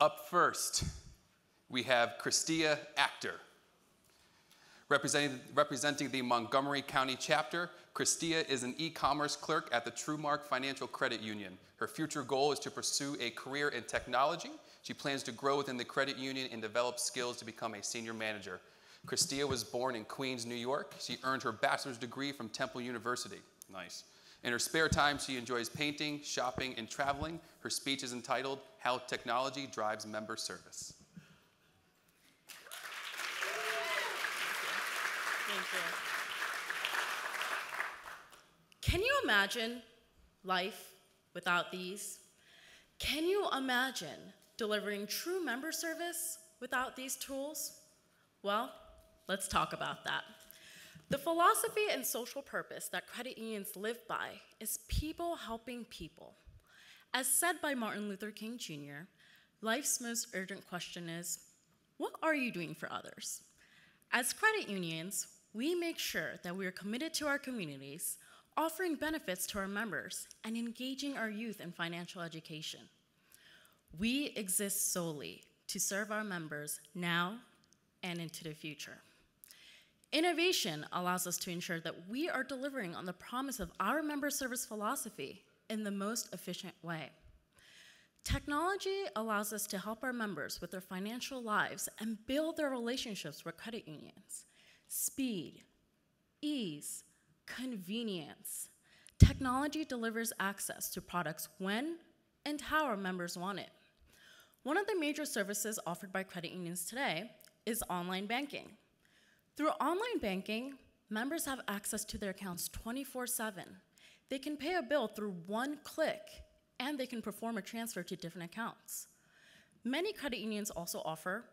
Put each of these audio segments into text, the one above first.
Up first, we have Christia Akhter. Representing, representing the Montgomery County chapter, Christia is an e-commerce clerk at the TruMark Financial Credit Union. Her future goal is to pursue a career in technology. She plans to grow within the credit union and develop skills to become a senior manager. Christia was born in Queens, New York. She earned her bachelor's degree from Temple University. Nice. In her spare time, she enjoys painting, shopping, and traveling. Her speech is entitled How Technology Drives Member Service. Thank you. Can you imagine life without these? Can you imagine delivering true member service without these tools? Well, let's talk about that. The philosophy and social purpose that credit unions live by is people helping people. As said by Martin Luther King Jr., life's most urgent question is what are you doing for others? As credit unions, we make sure that we are committed to our communities, offering benefits to our members, and engaging our youth in financial education. We exist solely to serve our members now and into the future. Innovation allows us to ensure that we are delivering on the promise of our member service philosophy in the most efficient way. Technology allows us to help our members with their financial lives and build their relationships with credit unions. Speed, ease, convenience. Technology delivers access to products when and how our members want it. One of the major services offered by credit unions today is online banking. Through online banking, members have access to their accounts 24 7. They can pay a bill through one click, and they can perform a transfer to different accounts. Many credit unions also offer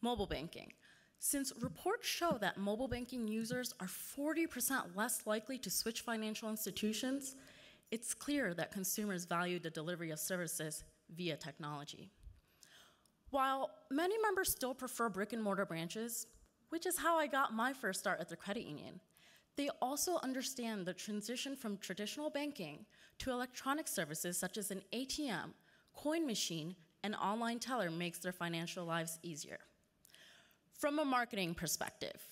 mobile banking. Since reports show that mobile banking users are 40% less likely to switch financial institutions, it's clear that consumers value the delivery of services via technology. While many members still prefer brick and mortar branches, which is how I got my first start at the credit union. They also understand the transition from traditional banking to electronic services such as an ATM, coin machine, and online teller makes their financial lives easier. From a marketing perspective,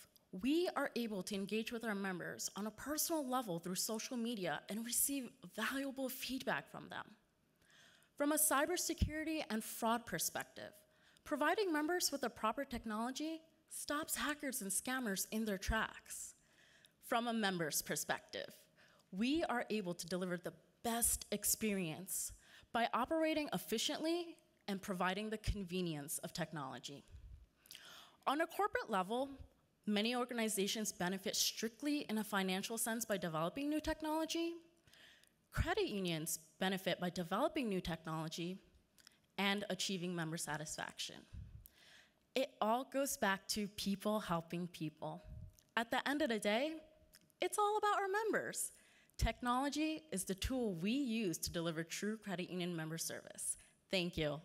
we are able to engage with our members on a personal level through social media and receive valuable feedback from them. From a cybersecurity and fraud perspective, providing members with the proper technology stops hackers and scammers in their tracks. From a member's perspective, we are able to deliver the best experience by operating efficiently and providing the convenience of technology. On a corporate level, many organizations benefit strictly in a financial sense by developing new technology. Credit unions benefit by developing new technology and achieving member satisfaction. It all goes back to people helping people. At the end of the day, it's all about our members. Technology is the tool we use to deliver true credit union member service. Thank you.